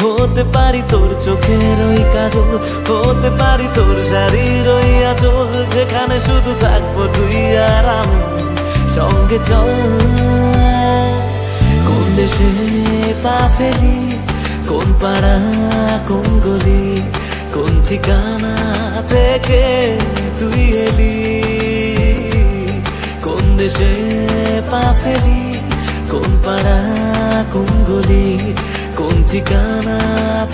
হতে পারি তোর চোখের ওই কাজল, হতে পারি তোর শাড়ির ওই আচল, যেখানে শুধু থাকব তুই আর আমি। সঙ্গে চল, কোন দেশে পা ফেলি, কোন পাড়া, কোন গলি, কোন ঠিকানা থেকে তুই এলি? কোন দেশে পা ফেলি, কোন পাড়া, কোন গলি কোন ঠিকানা থেকে